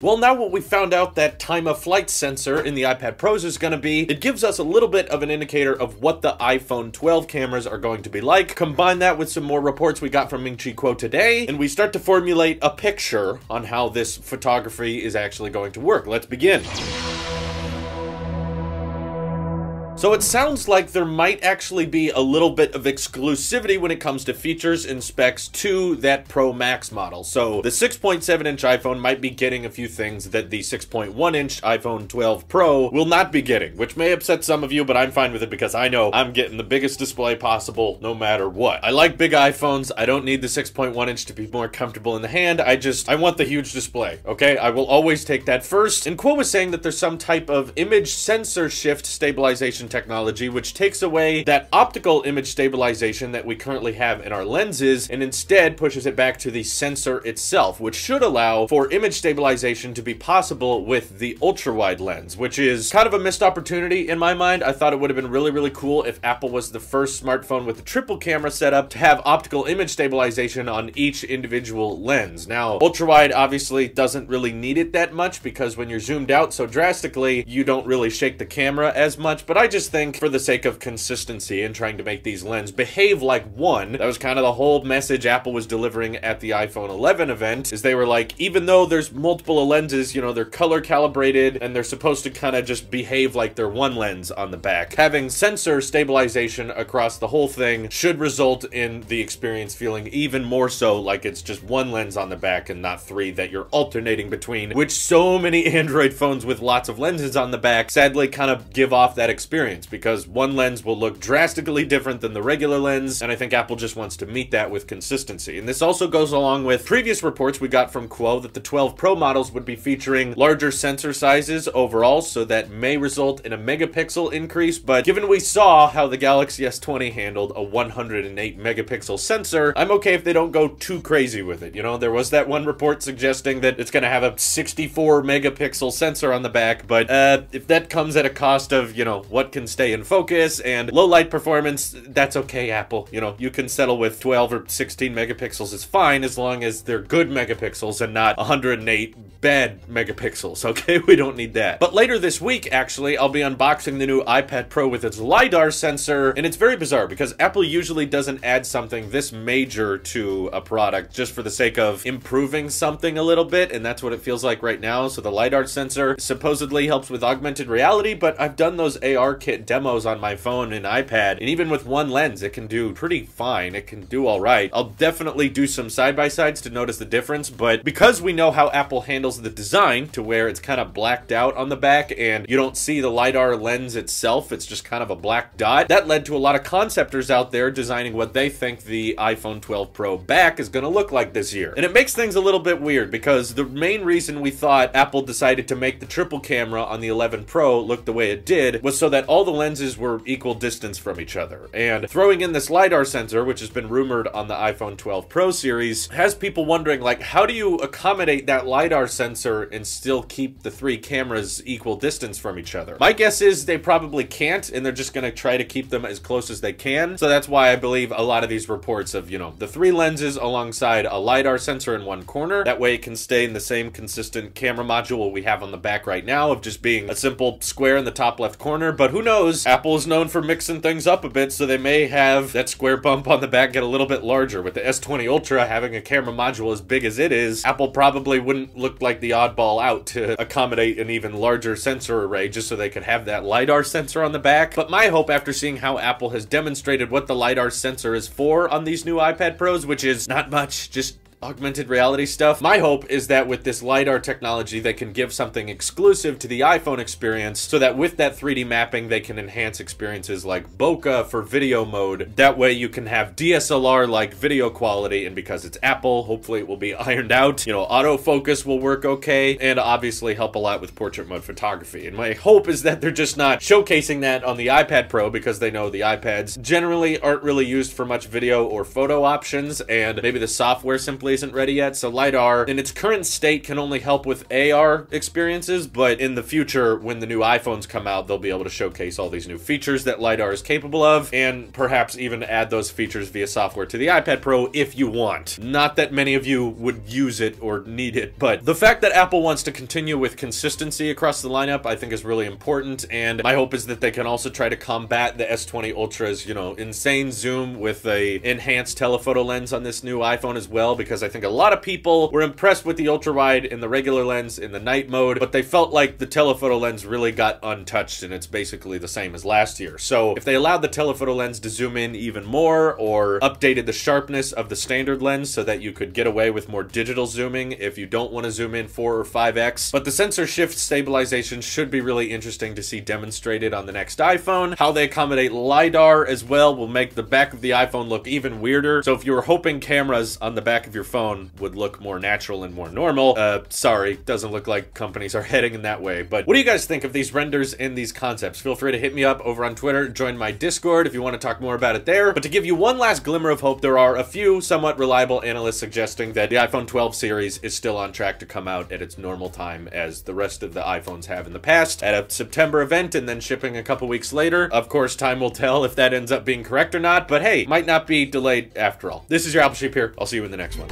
Well, now what we found out that time of flight sensor in the iPad Pros is going to be, it gives us a little bit of an indicator of what the iPhone 12 cameras are going to be like. Combine that with some more reports we got from Ming Chi Kuo today, and we start to formulate a picture on how this photography is actually going to work. Let's begin. So it sounds like there might actually be a little bit of exclusivity when it comes to features and specs to that Pro Max model. So the 6.7 inch iPhone might be getting a few things that the 6.1 inch iPhone 12 Pro will not be getting, which may upset some of you, but I'm fine with it because I know I'm getting the biggest display possible no matter what. I like big iPhones. I don't need the 6.1 inch to be more comfortable in the hand. I just, I want the huge display, okay? I will always take that first. And Kuo was saying that there's some type of image sensor shift stabilization technology, which takes away that optical image stabilization that we currently have in our lenses and instead pushes it back to the sensor itself, which should allow for image stabilization to be possible with the ultra-wide lens, which is kind of a missed opportunity in my mind. I thought it would have been really, really cool if Apple was the first smartphone with a triple camera setup to have optical image stabilization on each individual lens. Now, ultra-wide obviously doesn't really need it that much because when you're zoomed out so drastically, you don't really shake the camera as much, but I just just think for the sake of consistency and trying to make these lenses behave like one, that was kind of the whole message Apple was delivering at the iPhone 11 event, is they were like, even though there's multiple lenses, you know, they're color calibrated and they're supposed to kind of just behave like they're one lens on the back. Having sensor stabilization across the whole thing should result in the experience feeling even more so like it's just one lens on the back and not three that you're alternating between, which so many Android phones with lots of lenses on the back sadly kind of give off that experience experience because one lens will look drastically different than the regular lens, and I think Apple just wants to meet that with consistency. And this also goes along with previous reports we got from Kuo that the 12 Pro models would be featuring larger sensor sizes overall, so that may result in a megapixel increase, but given we saw how the Galaxy S20 handled a 108 megapixel sensor, I'm okay if they don't go too crazy with it. You know, there was that one report suggesting that it's gonna have a 64 megapixel sensor on the back, but uh, if that comes at a cost of, you know, what can stay in focus and low light performance, that's okay, Apple. You know, you can settle with 12 or 16 megapixels is fine as long as they're good megapixels and not 108 bad megapixels, okay? We don't need that. But later this week, actually, I'll be unboxing the new iPad Pro with its LiDAR sensor, and it's very bizarre because Apple usually doesn't add something this major to a product just for the sake of improving something a little bit, and that's what it feels like right now. So the LiDAR sensor supposedly helps with augmented reality, but I've done those AR kit demos on my phone and iPad, and even with one lens, it can do pretty fine. It can do all right. I'll definitely do some side-by-sides to notice the difference, but because we know how Apple handles the design to where it's kind of blacked out on the back and you don't see the LiDAR lens itself, it's just kind of a black dot, that led to a lot of conceptors out there designing what they think the iPhone 12 Pro back is going to look like this year. And it makes things a little bit weird because the main reason we thought Apple decided to make the triple camera on the 11 Pro look the way it did was so that all all the lenses were equal distance from each other. And throwing in this LiDAR sensor, which has been rumored on the iPhone 12 Pro series, has people wondering, like, how do you accommodate that LiDAR sensor and still keep the three cameras equal distance from each other? My guess is they probably can't, and they're just to try to keep them as close as they can. So that's why I believe a lot of these reports of, you know, the three lenses alongside a LiDAR sensor in one corner. That way it can stay in the same consistent camera module we have on the back right now of just being a simple square in the top left corner. But who knows? Apple is known for mixing things up a bit, so they may have that square bump on the back get a little bit larger. With the S20 Ultra having a camera module as big as it is, Apple probably wouldn't look like the oddball out to accommodate an even larger sensor array just so they could have that LiDAR sensor on the back. But my hope after seeing how Apple has demonstrated what the LiDAR sensor is for on these new iPad Pros, which is not much, just augmented reality stuff. My hope is that with this LiDAR technology, they can give something exclusive to the iPhone experience so that with that 3D mapping, they can enhance experiences like bokeh for video mode. That way you can have DSLR-like video quality, and because it's Apple, hopefully it will be ironed out. You know, autofocus will work okay, and obviously help a lot with portrait mode photography. And my hope is that they're just not showcasing that on the iPad Pro because they know the iPads generally aren't really used for much video or photo options, and maybe the software simply isn't ready yet. So LiDAR in its current state can only help with AR experiences, but in the future, when the new iPhones come out, they'll be able to showcase all these new features that LiDAR is capable of, and perhaps even add those features via software to the iPad Pro if you want. Not that many of you would use it or need it, but the fact that Apple wants to continue with consistency across the lineup, I think is really important, and my hope is that they can also try to combat the S20 Ultra's, you know, insane zoom with a enhanced telephoto lens on this new iPhone as well, because I think a lot of people were impressed with the ultra wide in the regular lens in the night mode, but they felt like the telephoto lens really got untouched and it's basically the same as last year. So if they allowed the telephoto lens to zoom in even more or updated the sharpness of the standard lens so that you could get away with more digital zooming if you don't want to zoom in 4 or 5x. But the sensor shift stabilization should be really interesting to see demonstrated on the next iPhone. How they accommodate LiDAR as well will make the back of the iPhone look even weirder. So if you were hoping cameras on the back of your phone would look more natural and more normal, uh, sorry, doesn't look like companies are heading in that way. But what do you guys think of these renders and these concepts? Feel free to hit me up over on Twitter, join my Discord if you want to talk more about it there. But to give you one last glimmer of hope, there are a few somewhat reliable analysts suggesting that the iPhone 12 series is still on track to come out at its normal time as the rest of the iPhones have in the past, at a September event and then shipping a couple weeks later. Of course, time will tell if that ends up being correct or not, but hey, might not be delayed after all. This is your Apple Sheep here. I'll see you in the next one.